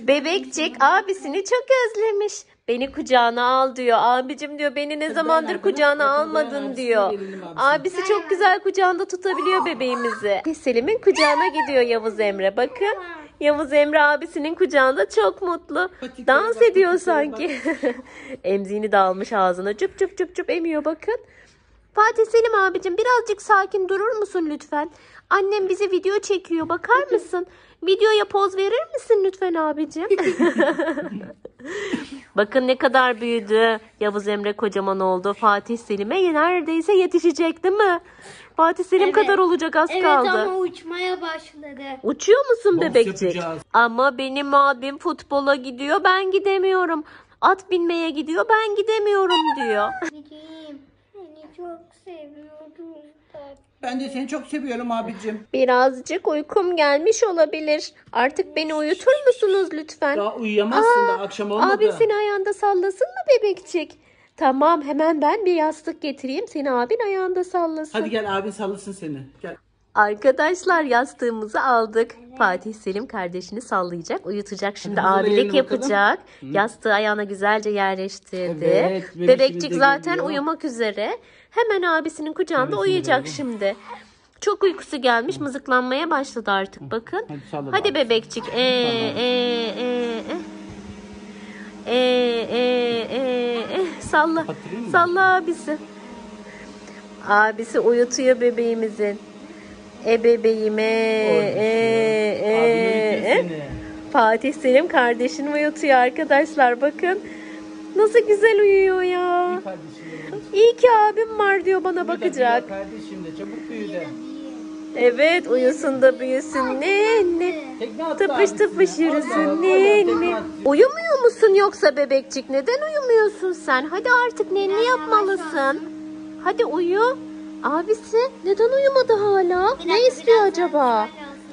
Bebekçik abisini çok özlemiş. Beni kucağına al diyor. Abicim diyor beni ne zamandır kucağına almadın diyor. Abisi çok güzel kucağında tutabiliyor bebeğimizi. Selim'in kucağına gidiyor Yavuz Emre. Bakın. Yavuz Emre abisinin kucağında çok mutlu. Dans ediyor sanki. Emziğini de almış ağzına. Cüp cüp cüp cüp emiyor bakın. Fatih Selim abicim birazcık sakin durur musun lütfen? Annem bizi video çekiyor bakar mısın? Videoya poz verir misin lütfen abicim? Bakın ne kadar büyüdü. Yavuz Emre kocaman oldu. Fatih Selim'e neredeyse yetişecek değil mi? Fatih Selim Evet. kadar olacak az Evet kaldı. ama uçmaya başladı. Uçuyor musun Boks bebekcik? yapacağız. Ama benim abim futbola gidiyor ben gidemiyorum. At binmeye gidiyor ben gidemiyorum diyor. Anneciğim seni çok seviyorum. Ben de seni çok seviyorum abicim. Birazcık uykum gelmiş olabilir. Artık beni uyutur musunuz lütfen? Daha uyuyamazsın da akşam olmadı. Abin seni ayağında sallasın mı bebekçik? Tamam hemen ben bir yastık getireyim seni abin ayağında sallasın. Hadi gel abin sallasın seni. Gel. Arkadaşlar yastığımızı aldık. Fatih Selim kardeşini sallayacak, uyutacak. Şimdi Hadi abilik yapacak. Yastığı ayağına güzelce yerleştirdi. Evet, de zaten geliyor. uyumak üzere. Hemen abisinin kucağında Abisini uyuyacak verelim. şimdi. Çok uykusu gelmiş, mızıklanmaya başladı artık bakın. Hadi Hadi. Ee, ee, ee, ee. Ee, ee, ee, ee. Salla. Salla abisi. Abisi uyutuyor bebeğimizin. E bebeğime. E, e, e. Fatih Selim kardeşini uyutuyor arkadaşlar bakın. Nasıl güzel uyuyor ya. İyi ki abim var diyor bana bakacak. Kardeşim de çabuk büyü de. Evet uyusun da büyüsün ne ne. Tıpış tıpış yürüsün ne ne. Uyumuyor musun yoksa bebekçik? Neden uyumuyorsun sen? Hadi artık nenni yapmalısın. Hadi uyu. Abisi neden uyumadı hala? Ne istiyor acaba?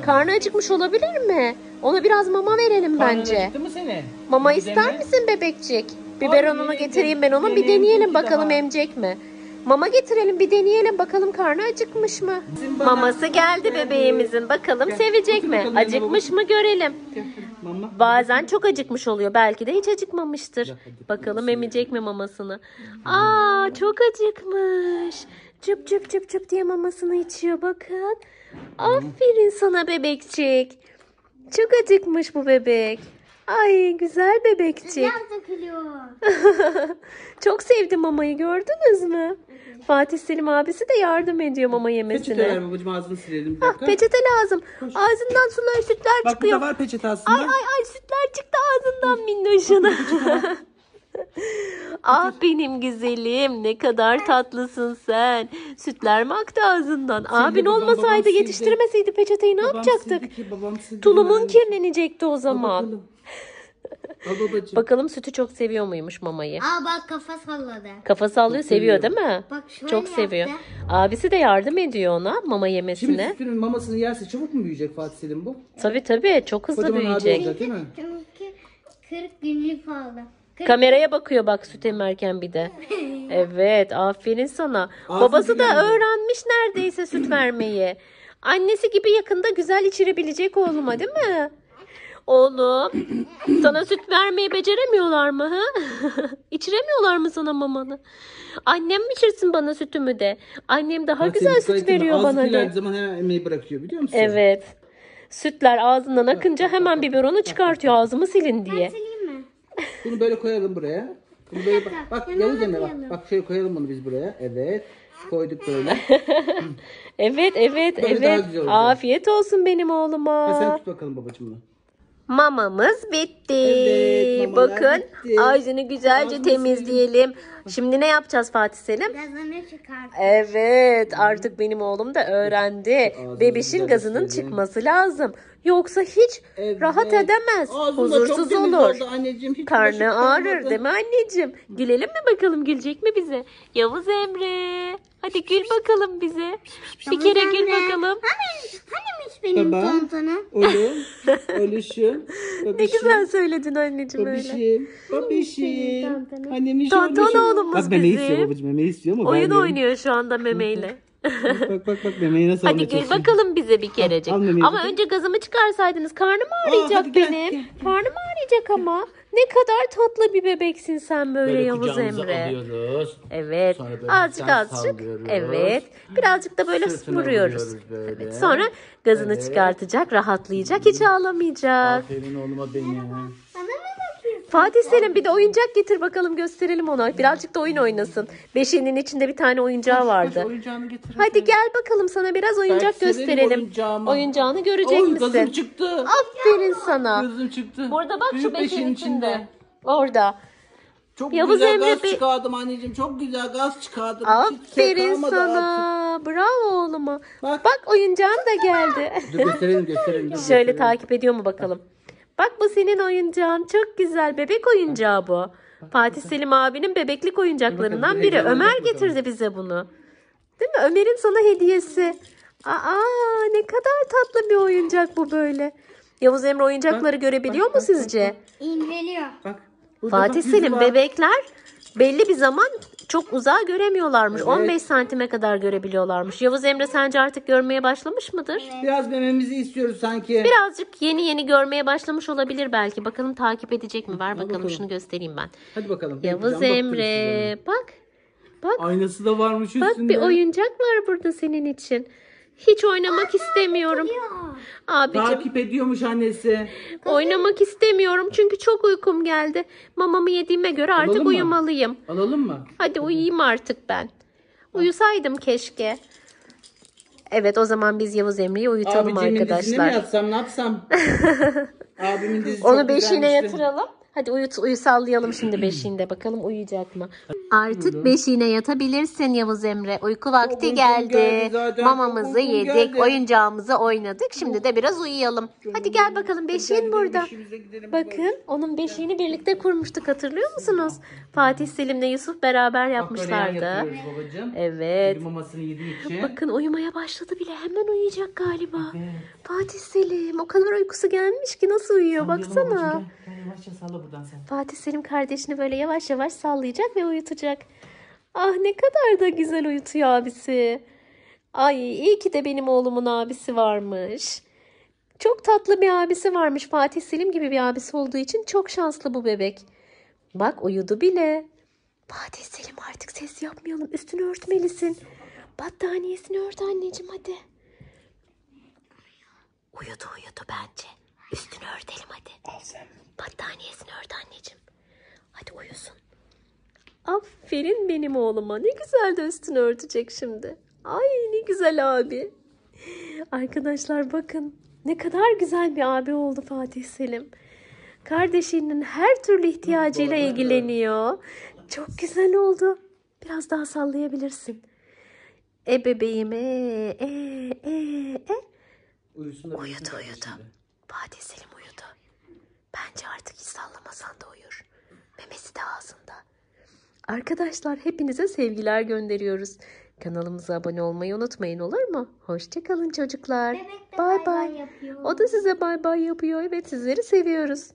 Karnı acıkmış olabilir mi? Ona biraz mama verelim Karnın bence. acıktı mı seni? Mama Bir ister dene. misin bebekçik? Biberonunu getireyim ben onun bir deneyelim bakalım daha. emecek mi? Mama getirelim bir deneyelim bakalım karnı acıkmış mı? Maması geldi bebeğimizin bakalım Gel, sevecek mi? Acıkmış mı görelim. Bazen çok acıkmış oluyor. Belki de hiç acıkmamıştır. Bakalım emecek mi mamasını? Aa çok acıkmış. Cıp cıp cıp cıp diye mamasını içiyor bakın. Aferin sana bebekçik. Çok acıkmış bu bebek. Ay güzel bebekçik. Dökülüyor. Çok sevdi mamayı gördünüz mü? Fatih Selim abisi de yardım ediyor mama Peçete yemesine. ver babacığım ağzını silelim. Bir Ah, peçete lazım. Ağzından sular sütler Bak çıkıyor. burada var peçete aslında. Ay ay ay sütler çıktı ağzından minnoşuna. ah benim güzelim ne kadar tatlısın sen. Sütler mi aktı ağzından? Abin babam, olmasaydı babam sildi. yetiştirmeseydi peçeteyi ne Babam yapacaktık? sildi ki, babam sildi. Tulumun Al kirlenecekti o zaman. bakalım. Al babacığım. Bakalım sütü çok seviyor muymuş mamayı? Aa bak kafa salladı. Kafa sallıyor seviyor değil mi? Bak şöyle Çok seviyor. yaptı. Abisi de yardım ediyor ona mama Şimdi yemesine. sütünün mamasını yerse çabuk mu büyüyecek Fatih Selim bu? Tabii tabii çok hızlı Kocaman abi büyüyecek. olacak değil mi? Çünkü 40 günlük oldu. 40 Kameraya bakıyor bak süt emerken bir de. Evet aferin sana. Ağzı Babası da öğrenmiş neredeyse süt vermeyi. Annesi gibi yakında güzel içirebilecek oğluma değil mi? Oğlum sana süt vermeyi beceremiyorlar mı? Ha? İçiremiyorlar mı sana mamanı? Annem mi içirsin bana sütümü de? Annem daha Fatih güzel süt veriyor ağzı bana de. kirlendiği zaman hemen emeği bırakıyor biliyor musun? Evet. Sütler ağzından akınca hemen biberonu çıkartıyor ağzımı silin diye. Bunu böyle koyalım buraya. Bunu böyle bak, bak yanına Yavuz Emre bak. Bak şöyle koyalım bunu biz buraya. Evet. Koyduk böyle. Evet evet Böyle daha evet. güzel olacak. Afiyet olsun benim Ha, oğluma. sen tut bakalım babacığım bunu. Mamamız bitti. Evet, mamalar Bakın bitti. ağzını güzelce Ağzını temizleyelim. Şimdi ne yapacağız Fatih Selim? Gazını çıkart. Evet artık benim oğlum da öğrendi. Ağzını Bebişin güzel gazının silelim. çıkması lazım. Yoksa hiç Evet. rahat edemez. Ağzında çok Huzursuz temiz olur. oldu anneciğim. Hiç Karnı ağrır değil mi anneciğim? Gülelim mi bakalım gülecek mi bize? Yavuz Emre. Hadi gül bakalım bize. Bir kere gül bakalım. Hani, hanimiş benim Baba. tontonu? Oğlum. Oluşum. Ne Babişim. güzel söyledin anneciğim öyle. Babişim. Babişim. Annemiş Tonton oğluşum. oğlumuz Bak meme bizim. istiyor babacığım meme istiyor ama Oyun oynuyor şu anda memeyle. bak bak bak memeyi nasıl Hadi gül bakalım bize bir kerecik. al memeyi Ama bakayım. önce gazımı çıkarsaydınız. Karnım ağrıyacak hadi gel, benim. gel, Karnım ağrıyacak ama. Ne kadar tatlı bir bebeksin sen böyle, Yavuz Emre. alıyoruz. Evet. Sonra böyle Azıcık azıcık. sallıyoruz. Evet. Birazcık da böyle Sırtına vuruyoruz. vuruyoruz böyle. Evet. Sonra gazını Evet. çıkartacak, rahatlayacak, hiç ağlamayacak. Aferin oğluma benim. Fatih Selim bir de oyuncak getir bakalım gösterelim ona. Birazcık da oyun oynasın. Beşiğinin içinde bir tane oyuncağı vardı. oyuncağını getir. Hadi gel bakalım sana biraz oyuncak severim gösterelim. oyuncağımı. Oyuncağını görecek Oy gazım misin? çıktı. Aferin sana. Gözüm çıktı. Burada bak Büyük şu beşiğin beşiğin içinde. Orada. Çok Yavuz güzel Emre gaz Bey- çıkardım anneciğim. Çok güzel gaz çıkardım. Hiç şey Aferin kalmadı sana. Bravo oğluma. Bak. Bak oyuncağın da geldi. Dur gösterelim gösterelim. dur, Şöyle gösterelim. takip ediyor mu bakalım. Bak bu senin oyuncağın. Çok güzel. Bebek oyuncağı bu. Fatih Selim abinin bebeklik oyuncaklarından biri. Ömer getirdi bize bunu. Değil mi? Ömer'in sana hediyesi. Aa ne kadar tatlı bir oyuncak bu böyle. Yavuz Emre oyuncakları Bak, görebiliyor bak, mu bak, sizce? İnreliyor. Bak. burada Fatih bak, yüzü Selim var. bebekler belli bir zaman çok uzağa göremiyorlarmış. Evet. 15 santime kadar görebiliyorlarmış. Yavuz Emre sence artık görmeye başlamış mıdır? Biraz mememizi istiyoruz sanki. Birazcık yeni yeni görmeye başlamış olabilir belki. Bakalım takip edecek mi? Ver bakalım, bakalım. şunu göstereyim ben. Hadi bakalım. Yavuz baktırın Emre bak. Bak. Aynası da varmış bak üstünde. bir oyuncak var burada senin için. Hiç oynamak istemiyorum. Abicim Takip ediyormuş annesi. oynamak istemiyorum çünkü çok uykum geldi. Mamamı yediğime göre artık Alalım mı? uyumalıyım. Alalım mı? Hadi uyuyayım artık ben. Uyusaydım keşke. Evet o zaman biz Yavuz Emre'yi uyutalım Abicimin dizisine mi arkadaşlar. yatsam ne yapsam? Abimin dizisi Onu çok beşiğine güzelmişti. yatıralım. Hadi uyut, uyu sallayalım şimdi beşiğinde. Bakalım uyuyacak mı? Artık beşiğine yatabilirsin Yavuz Emre. Uyku vakti uykum geldi. geldi zaten, Mamamızı uykum yedik. geldi. Oyuncağımızı oynadık. Şimdi de biraz uyuyalım. Hadi gel bakalım beşiğin burada. işimize gidelim. Bakın onun beşiğini birlikte kurmuştuk hatırlıyor musunuz? Fatih Selim'le Yusuf beraber yapmışlardı. babacığım. Evet. Mamasını yediği için. Bakın uyumaya başladı bile. Hemen uyuyacak galiba. Evet. Fatih Selim o kadar uykusu gelmiş ki nasıl uyuyor Sallayalım baksana. babacığım, Gel, gel yavaşça salla buradan sen. Fatih Selim kardeşini böyle yavaş yavaş sallayacak ve uyutacak. Ah ne kadar da güzel uyutuyor abisi. Ay iyi ki de benim oğlumun abisi varmış. Çok tatlı bir abisi varmış. Fatih Selim gibi bir abisi olduğu için çok şanslı bu bebek. Bak uyudu bile. Fatih Selim artık ses yapmayalım. Üstünü örtmelisin. Battaniyesini ört anneciğim hadi. Uyudu uyudu bence. Üstünü örtelim hadi. Al sen. Battaniyesini ört anneciğim. Hadi uyusun. Aferin benim oğluma. Ne güzel de üstünü örtecek şimdi. Ay ne güzel abi. Arkadaşlar bakın. Ne kadar güzel bir abi oldu Fatih Selim. Kardeşinin her türlü ihtiyacıyla ilgileniyor. Çok güzel oldu. Biraz daha sallayabilirsin. E bebeğim e e e e. Uyusun da Uyudu, uyudu. Fatih Selim uyudu. Bence artık hiç sallamasan da uyur. Memesi de ağzında. Arkadaşlar hepinize sevgiler gönderiyoruz. Kanalımıza abone olmayı unutmayın olur mu? Hoşçakalın çocuklar. Bebek de Bay bay bay bay. O da size bay bay yapıyor. Evet sizleri seviyoruz.